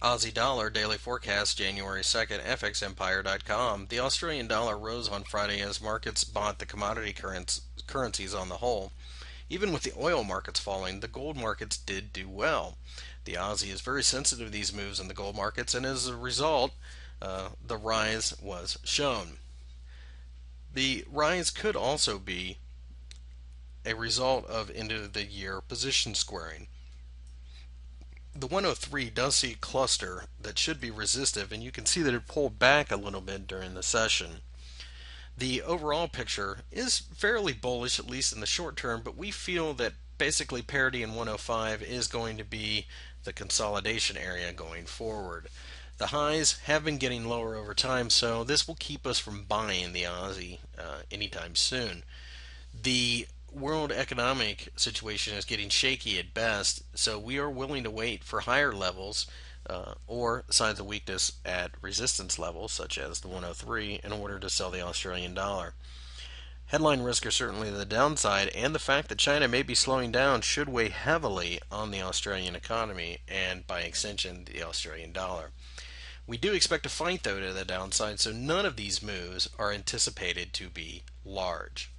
Aussie dollar daily forecast January 2nd, FXEmpire.com. The Australian dollar rose on Friday as markets bought the commodity currencies on the whole. Even with the oil markets falling, the gold markets did do well. The Aussie is very sensitive to these moves in the gold markets, and as a result, uh, the rise was shown. The rise could also be a result of end of the year position squaring the 103 does see a cluster that should be resistive, and you can see that it pulled back a little bit during the session. The overall picture is fairly bullish, at least in the short term, but we feel that basically parity in 105 is going to be the consolidation area going forward. The highs have been getting lower over time, so this will keep us from buying the Aussie uh, anytime soon. The world economic situation is getting shaky at best, so we are willing to wait for higher levels uh, or signs of weakness at resistance levels, such as the 103, in order to sell the Australian dollar. Headline risk are certainly the downside, and the fact that China may be slowing down should weigh heavily on the Australian economy and, by extension, the Australian dollar. We do expect a fight, though, to the downside, so none of these moves are anticipated to be large.